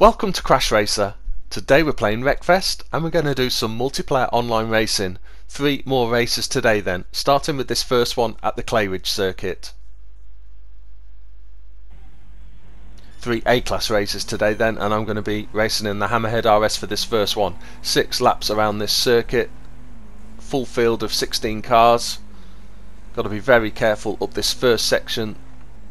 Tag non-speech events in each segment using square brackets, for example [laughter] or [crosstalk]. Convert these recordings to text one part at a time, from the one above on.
Welcome to Crash Racer. Today we're playing Wreckfest and we're going to do some multiplayer online racing. Three more races today then, starting with this first one at the Clayridge circuit. Three A-class races today then and I'm going to be racing in the Hammerhead RS for this first one. Six laps around this circuit, full field of 16 cars. Got to be very careful up this first section.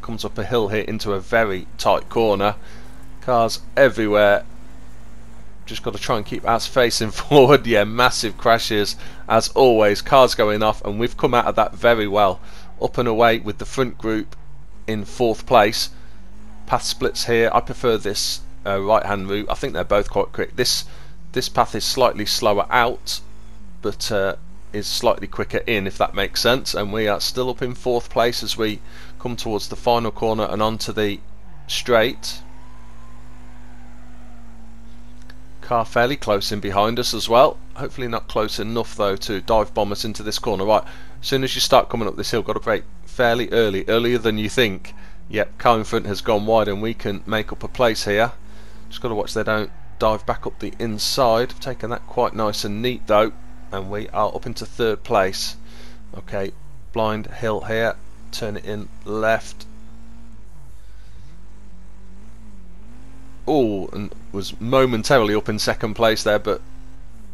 Comes up a hill here into a very tight corner Cars everywhere. Just got to try and keep us facing [laughs] forward. Yeah, massive crashes as always. Cars going off, and we've come out of that very well. Up and away with the front group in fourth place. Path splits here. I prefer this uh, right-hand route. I think they're both quite quick. This this path is slightly slower out, but uh, is slightly quicker in, if that makes sense. And we are still up in fourth place as we come towards the final corner and onto the straight. Car fairly close in behind us as well. Hopefully not close enough though to dive bomb us into this corner. Right, as soon as you start coming up this hill, got to brake fairly early, earlier than you think. Yep, car in front has gone wide and we can make up a place here. Just got to watch they don't dive back up the inside. Taking that quite nice and neat though. And we are up into third place. Okay, blind hill here. Turn it in left. oh, and was momentarily up in second place there, but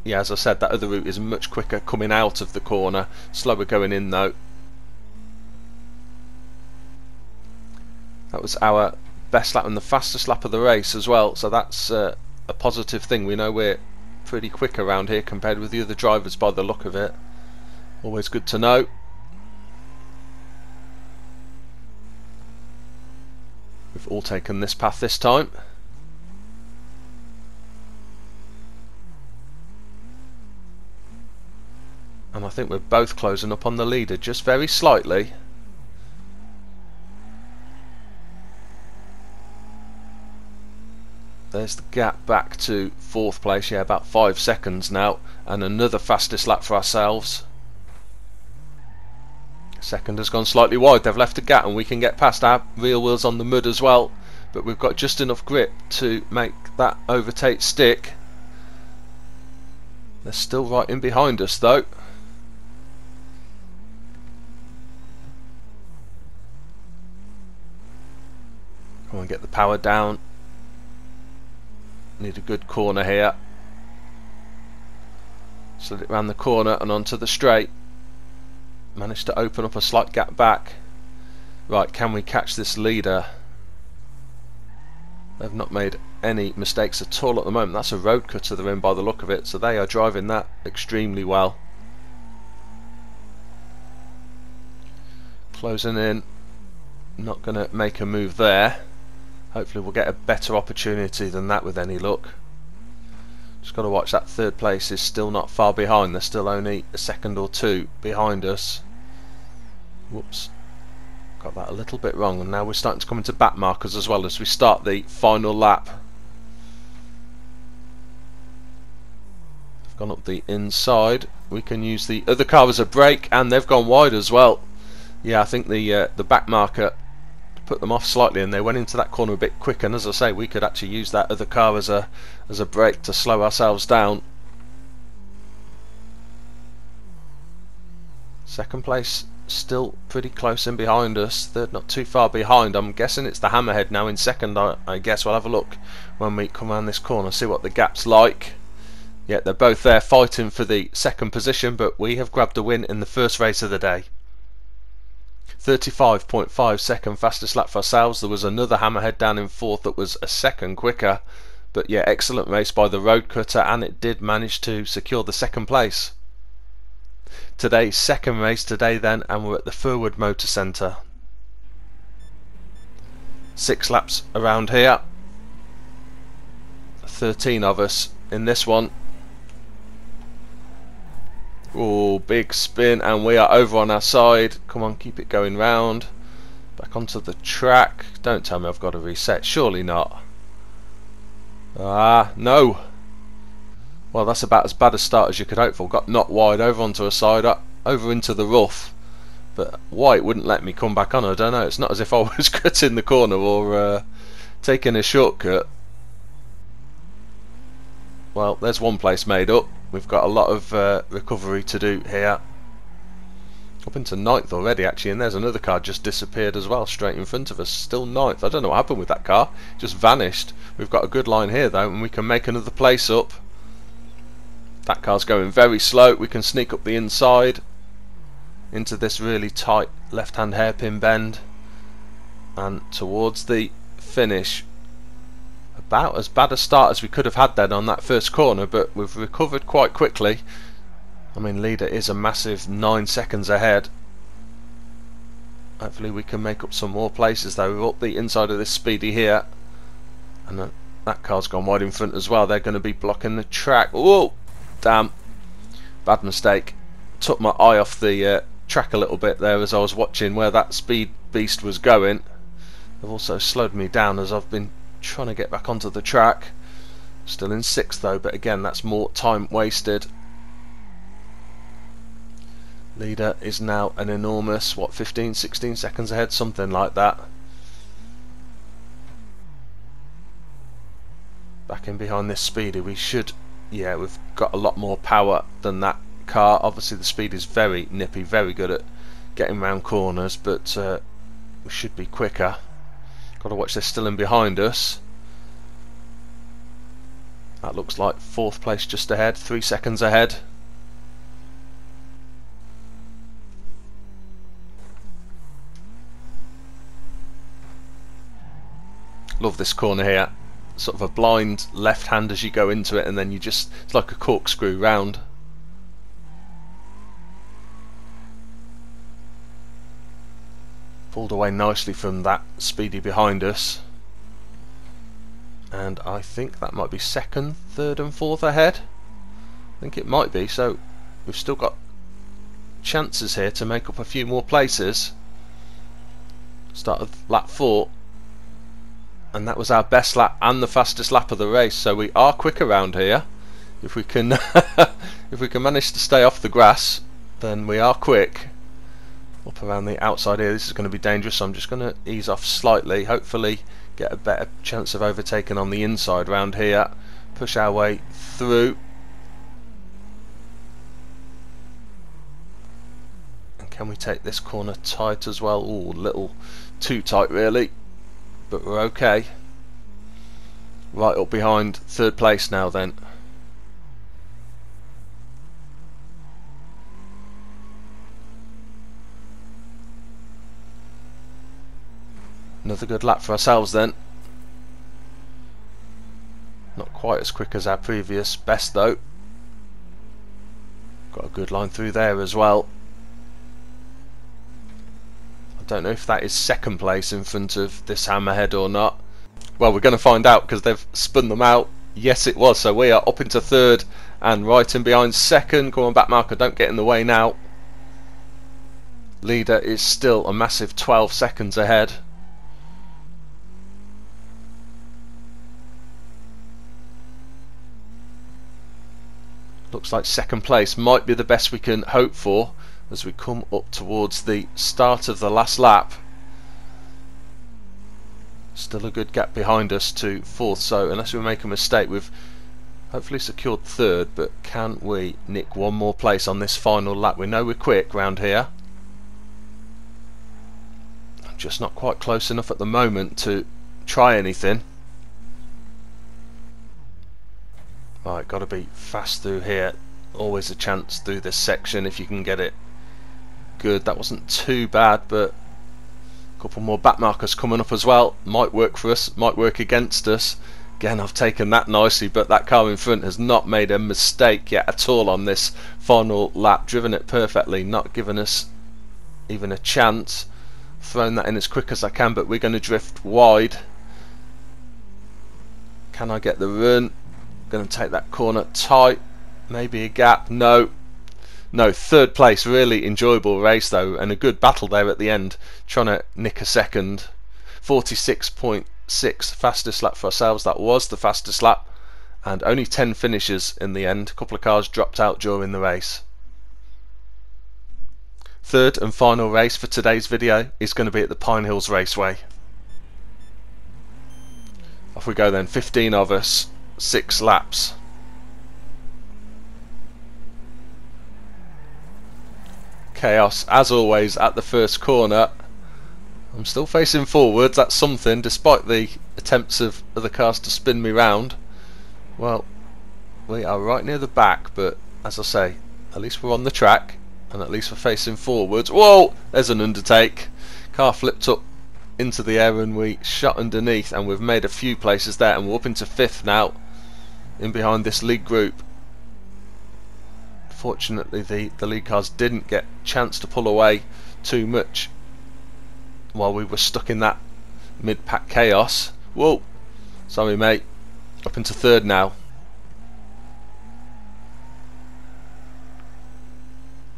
yeah, as I said, that other route is much quicker coming out of the corner, slower going in though. That was our best lap and the fastest lap of the race as well, so that's uh, a positive thing. We know we're pretty quick around here compared with the other drivers by the look of it. Always good to know. We've all taken this path this time. And I think we're both closing up on the leader just very slightly. There's the gap back to fourth place. Yeah about five seconds now. And another fastest lap for ourselves. Second has gone slightly wide. They've left a gap and we can get past our rear wheels on the mud as well. But we've got just enough grip to make that overtake stick. They're still right in behind us though Come on, get the power down. Need a good corner here. Slid it round the corner and onto the straight. Managed to open up a slight gap back. Right, can we catch this leader? They've not made any mistakes at all at the moment. That's a road cutter they're in by the look of it, so they are driving that extremely well. Closing in. Not going to make a move there. Hopefully we'll get a better opportunity than that with any luck. Just got to watch that third place is still not far behind. They're still only a second or two behind us. Whoops. Got that a little bit wrong and now we're starting to come into back markers as well as we start the final lap. They've gone up the inside. We can use the other car as a brake and they've gone wide as well. Yeah, I think the uh, the back marker put them off slightly and they went into that corner a bit quick and as I say we could actually use that other car as a as a brake to slow ourselves down. Second place still pretty close in behind us. Third not too far behind. I'm guessing it's the hammerhead now in second I, I guess. We'll have a look when we come around this corner see what the gap's like. Yeah they're both there fighting for the second position but we have grabbed a win in the first race of the day 35.5 second fastest lap for ourselves. There was another hammerhead down in fourth that was a second quicker. But yeah, excellent race by the road cutter and it did manage to secure the second place. Today's second race today then and we're at the Firwood Motor Centre. Six laps around here. 13 of us in this one Oh, big spin, and we are over on our side. Come on, keep it going round. Back onto the track. Don't tell me I've got to reset. Surely not. Ah, no. Well, that's about as bad a start as you could hope for. Got knocked wide over onto a side, up, over into the rough. But White wouldn't let me come back on. I don't know. It's not as if I [laughs] was cutting the corner or uh, taking a shortcut. Well, there's one place made up. We've got a lot of uh, recovery to do here. Up into ninth already, actually, and there's another car just disappeared as well, straight in front of us. Still ninth. I don't know what happened with that car. Just vanished. We've got a good line here, though, and we can make another place up. That car's going very slow. We can sneak up the inside into this really tight left-hand hairpin bend and towards the finish about as bad a start as we could have had then on that first corner but we've recovered quite quickly. I mean leader is a massive nine seconds ahead. Hopefully we can make up some more places though. We're up the inside of this speedy here. And uh, that car's gone wide in front as well. They're going to be blocking the track. Oh damn. Bad mistake. Took my eye off the uh, track a little bit there as I was watching where that speed beast was going. They've also slowed me down as I've been trying to get back onto the track. Still in sixth though, but again that's more time wasted. Leader is now an enormous, what, 15, 16 seconds ahead, something like that. Back in behind this speedy, we should, yeah, we've got a lot more power than that car. Obviously the speed is very nippy, very good at getting around corners, but uh, we should be quicker. Got to watch this still in behind us. That looks like fourth place just ahead, three seconds ahead. Love this corner here. Sort of a blind left hand as you go into it and then you just, it's like a corkscrew round. Pulled away nicely from that speedy behind us. And I think that might be second, third and fourth ahead. I think it might be. So we've still got chances here to make up a few more places. Start of lap 4 and that was our best lap and the fastest lap of the race. So we are quick around here. If we can [laughs] if we can manage to stay off the grass then we are quick up around the outside here. This is going to be dangerous, so I'm just going to ease off slightly. Hopefully get a better chance of overtaking on the inside round here. Push our way through. And can we take this corner tight as well? Oh, a little too tight really, but we're okay. Right up behind third place now then. Another good lap for ourselves then. Not quite as quick as our previous best though. Got a good line through there as well. I don't know if that is second place in front of this hammerhead or not. Well, we're going to find out because they've spun them out. Yes, it was. So we are up into third and right in behind second. Come on, back don't get in the way now. Leader is still a massive 12 seconds ahead. Looks like second place might be the best we can hope for as we come up towards the start of the last lap. Still a good gap behind us to fourth so unless we make a mistake we've hopefully secured third but can we nick one more place on this final lap? We know we're quick round here. Just not quite close enough at the moment to try anything Right, got to be fast through here. Always a chance through this section if you can get it good. That wasn't too bad, but a couple more back markers coming up as well. Might work for us, might work against us. Again, I've taken that nicely, but that car in front has not made a mistake yet at all on this final lap. Driven it perfectly, not given us even a chance. Thrown that in as quick as I can, but we're going to drift wide. Can I get the run? Going to take that corner tight. Maybe a gap. No. No, third place. Really enjoyable race though, and a good battle there at the end, trying to nick a second. 46.6 fastest lap for ourselves. That was the fastest lap, and only 10 finishes in the end. A couple of cars dropped out during the race. Third and final race for today's video is going to be at the Pine Hills Raceway. Off we go then, 15 of us six laps. Chaos, as always, at the first corner. I'm still facing forwards, that's something, despite the attempts of other cars to spin me round. Well, we are right near the back, but as I say, at least we're on the track, and at least we're facing forwards. Whoa! There's an undertake. Car flipped up into the air and we shot underneath, and we've made a few places there, and we're up into fifth now in behind this lead group. Fortunately, the, the lead cars didn't get chance to pull away too much while we were stuck in that mid-pack chaos. Whoa! Sorry, mate. Up into third now.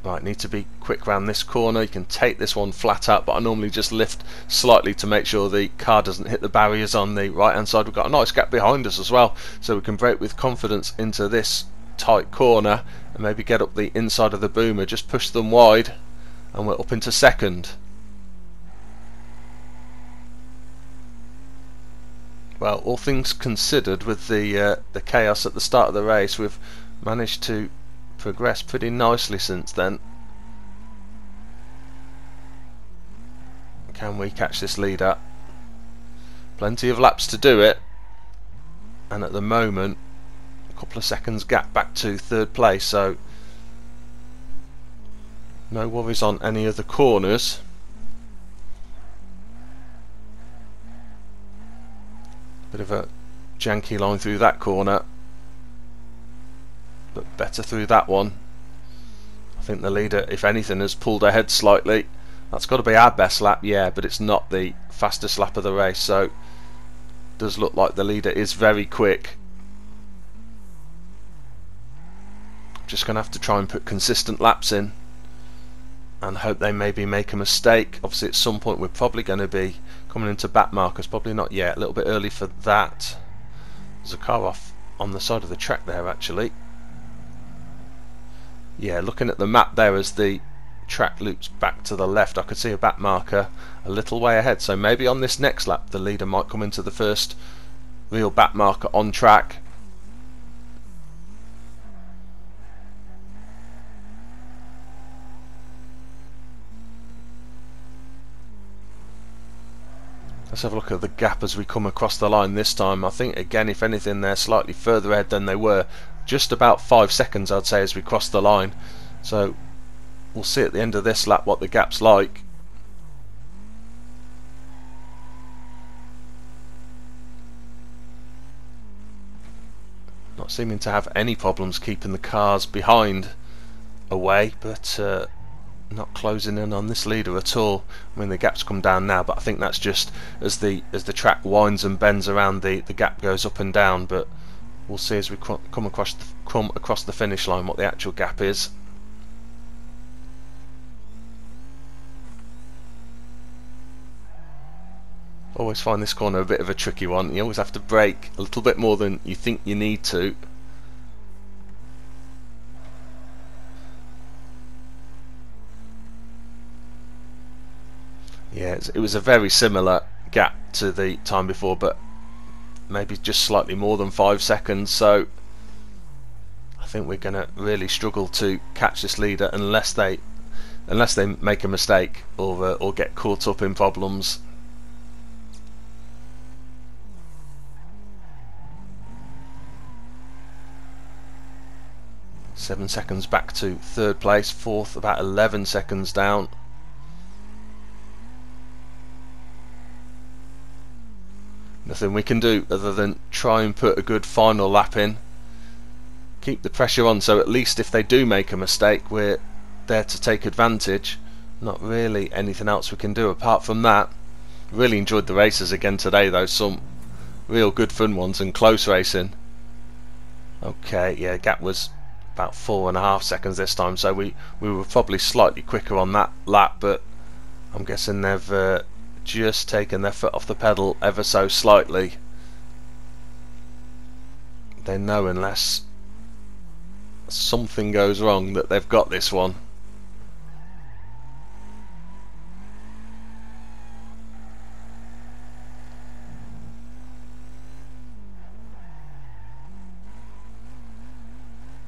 Right, need to be quick around this corner. You can take this one flat out, but I normally just lift slightly to make sure the car doesn't hit the barriers on the right hand side. We've got a nice gap behind us as well, so we can brake with confidence into this tight corner and maybe get up the inside of the boomer, just push them wide, and we're up into second. Well, all things considered, with the uh, the chaos at the start of the race, we've managed to progressed pretty nicely since then. Can we catch this leader? Plenty of laps to do it. And at the moment, a couple of seconds gap back to third place, so no worries on any of the corners. Bit of a janky line through that corner better through that one. I think the leader, if anything, has pulled ahead slightly. That's got to be our best lap, yeah, but it's not the fastest lap of the race, so does look like the leader is very quick. Just going to have to try and put consistent laps in and hope they maybe make a mistake. Obviously, at some point, we're probably going to be coming into back markers. Probably not yet. A little bit early for that. There's a car off on the side of the track there, actually. Yeah, looking at the map there as the track loops back to the left, I could see a back marker a little way ahead. So maybe on this next lap, the leader might come into the first real back marker on track. Let's have a look at the gap as we come across the line this time. I think again if anything they're slightly further ahead than they were just about five seconds I'd say as we cross the line so we'll see at the end of this lap what the gap's like not seeming to have any problems keeping the cars behind away but uh, not closing in on this leader at all. I mean the gap's come down now, but I think that's just as the as the track winds and bends around, the the gap goes up and down. But we'll see as we come across the, come across the finish line what the actual gap is. Always find this corner a bit of a tricky one. You always have to brake a little bit more than you think you need to. Yeah, it was a very similar gap to the time before, but maybe just slightly more than five seconds. So I think we're going to really struggle to catch this leader unless they unless they make a mistake or uh, or get caught up in problems. Seven seconds back to third place fourth about 11 seconds down Nothing we can do other than try and put a good final lap in. Keep the pressure on so at least if they do make a mistake we're there to take advantage. Not really anything else we can do apart from that. Really enjoyed the races again today though, some real good fun ones and close racing. Okay, yeah, gap was about four and a half seconds this time, so we, we were probably slightly quicker on that lap, but I'm guessing they've uh, just taken their foot off the pedal ever so slightly. They know unless something goes wrong that they've got this one.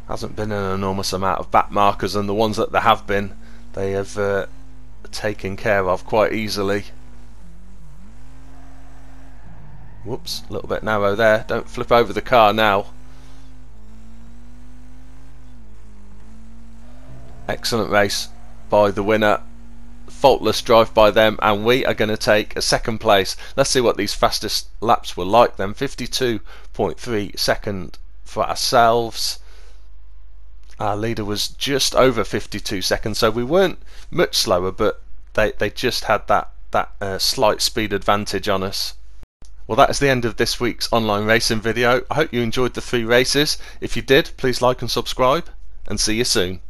Hasn't been an enormous amount of back markers and the ones that there have been they have uh, taken care of quite easily. Whoops, a little bit narrow there. Don't flip over the car now. Excellent race by the winner. Faultless drive by them, and we are going to take a second place. Let's see what these fastest laps were like then. 52.3 second for ourselves. Our leader was just over 52 seconds, so we weren't much slower, but they, they just had that, that uh, slight speed advantage on us. Well, that is the end of this week's online racing video. I hope you enjoyed the three races. If you did, please like and subscribe, and see you soon.